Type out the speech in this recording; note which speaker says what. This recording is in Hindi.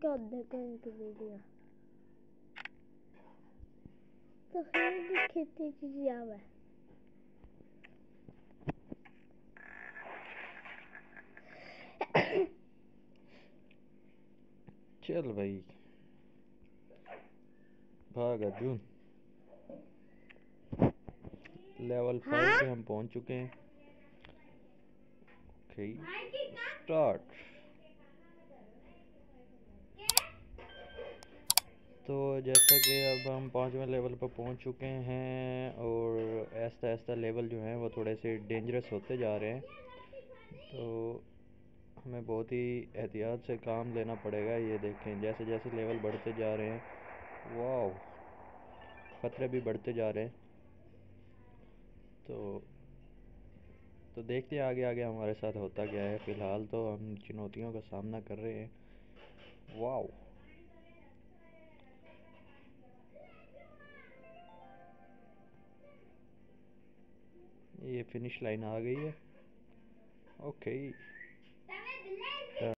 Speaker 1: क्या देखें की वीडियो तो फिर खेती की जावे
Speaker 2: चल भाई भाग अर्जुन लेवल फाइव? पे हम पहुँच चुके हैं ओके स्टार्ट तो जैसा कि अब हम पाँचवें लेवल पर पहुँच चुके हैं और ऐसा ऐसा लेवल जो हैं वो थोड़े से डेंजरस होते जा रहे हैं। तो हमें बहुत ही एहतियात से काम लेना पड़ेगा ये देखें। जैसे जैसे लेवल बढ़ते जा रहे हैं वाह ख़तरे भी बढ़ते जा रहे हैं। तो तो देखते हैं आगे आगे हमारे साथ होता क्या है। फ़िलहाल तो हम चुनौतियों का सामना कर रहे हैं। ये फिनिश लाइन आ गई है। ओके